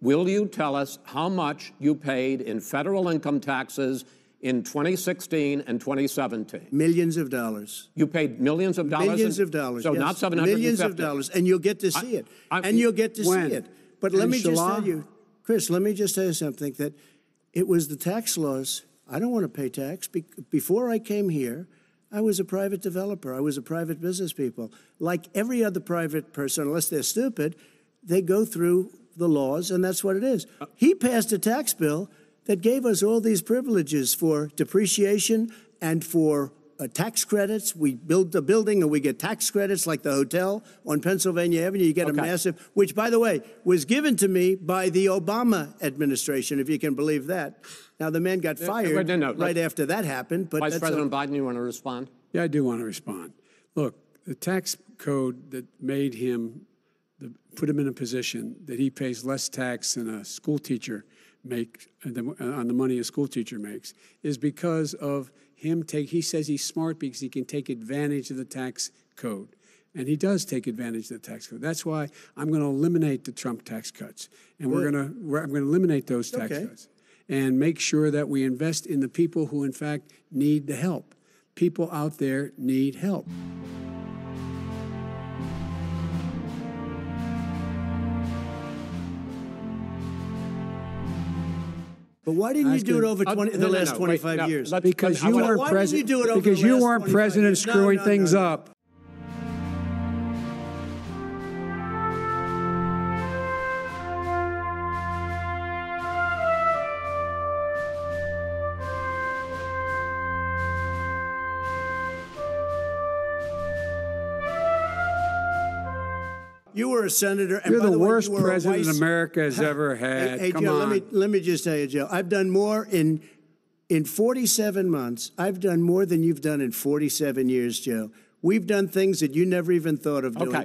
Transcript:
Will you tell us how much you paid in federal income taxes in 2016 and 2017? Millions of dollars. You paid millions of dollars? Millions in- of dollars. So yes. not 750? Millions of dollars. And you'll get to see it. I- and you'll get to When? see it. But let And me just tell you, Chris, let me just tell you something that it was the tax laws. I don't want to pay tax. Be- Before I came here, I was a private developer. I was a private business people. Like every other private person, unless they're stupid, they go through the laws, and that's what it is. He passed a tax bill that gave us all these privileges for depreciation and for uh, tax credits. We build a building and we get tax credits, like the hotel on Pennsylvania Avenue. You get Okay. a massive, which, by the way, was given to me by the Obama administration, if you can believe that. Now, the man got fired wait, no, no, right let- after that happened. But Vice that's a- President Biden, you want to respond? Yeah, I do want to respond. Look, the tax code that made him, the, put him in a position that he pays less tax than a school teacher make uh, on the money a school teacher makes is because of him take. He says he's smart because he can take advantage of the tax code. And he does take advantage of the tax code. That's why I'm going to eliminate the Trump tax cuts, and we're going to we're, I'm going to eliminate those tax Okay. cuts, and make sure that we invest in the people who, in fact, need the help. People out there need help. But why didn't you do it over Uh, 20, no, the no, last no, wait, 25 no, years? let's- Because you weren't why didn't you president. do it over because you weren't president? Screwing things up. You were a senator. And You're by the way, worst you were president vice- America has ever Hey, had. hey, Come Joe, on. let me let me just tell you, Joe. I've done more in in 47 months. I've done more than you've done in 47 years, Joe. We've done things that you never even thought of doing. Okay.